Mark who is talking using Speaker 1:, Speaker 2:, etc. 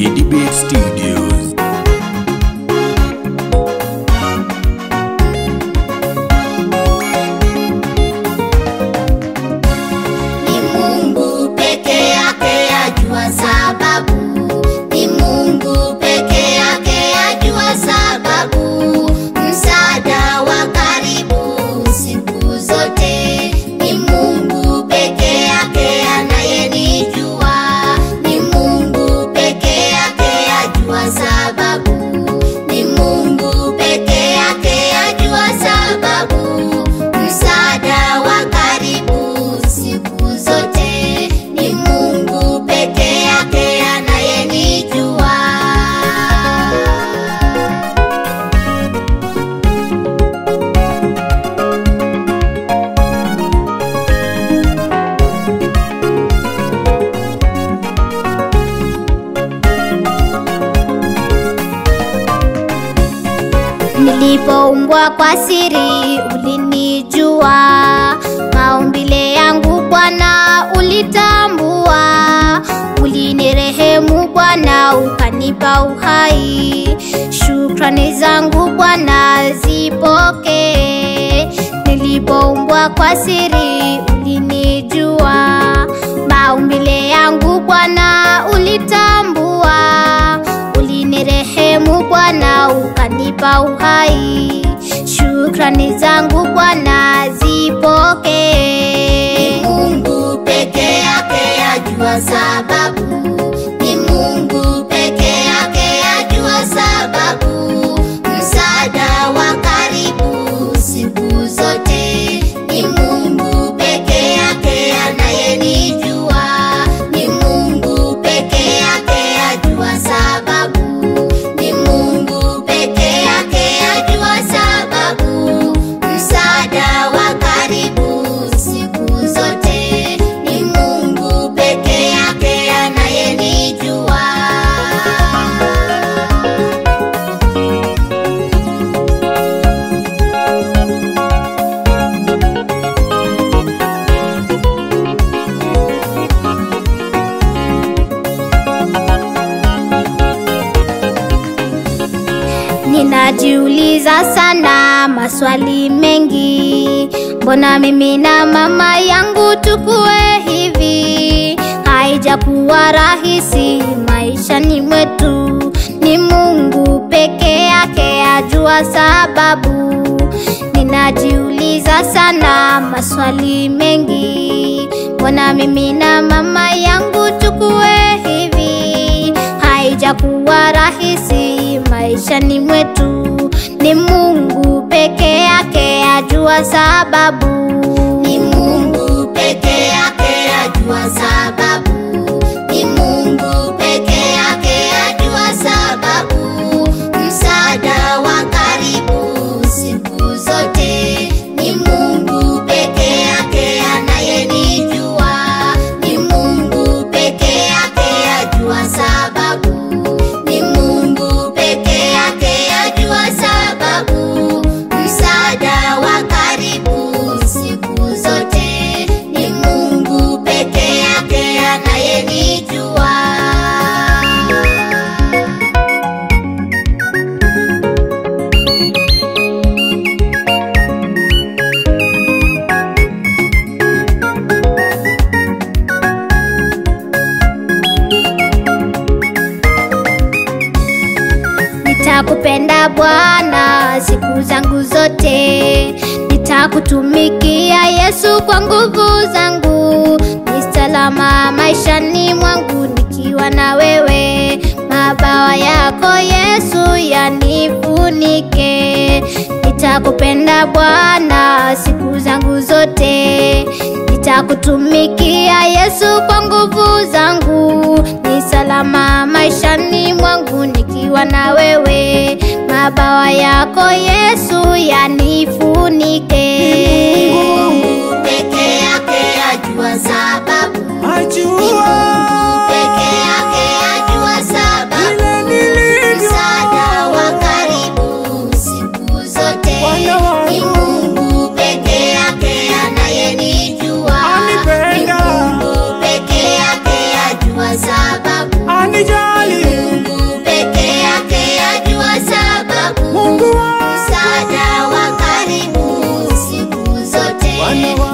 Speaker 1: EDBX TV Nilipoumbwa kwa siri ulinijua, maumbile yangu Bwana ulitambua, ulinirehemu Bwana ukanipa uhai, shukrani zangu Bwana zipokee. Nilipoumbwa kwa siri ulinijua, maumbile yangu Bwana ukanipa uhai, shukrani zangu Bwana zipokee. Mungu peke yake ajua sababu, Ninajiuliza sana maswali mengi, mbona mimi na mama yangu tukue hivi? Haijakuwa rahisi maisha ni mwetu, ni Mungu peke yake ajua sababu. Ninajiuliza sana maswali mengi, mbona mimi na mama yangu tukue hivi? Haijakuwa rahisi maishani mwetu, yake ajua sababu. Nitakupenda Bwana siku zangu zote, nitakutumikia Yesu kwa nguvu zangu. Ni salama maishani mwangu nikiwa na wewe, mabawa yako Yesu yanifunike. Nitakupenda Bwana siku zangu zote, nitakutumikia Yesu kwa nguvu zangu. Salama maishani mwangu nikiwa na wewe, mabawa yako Yesu yanifunike. cuando voy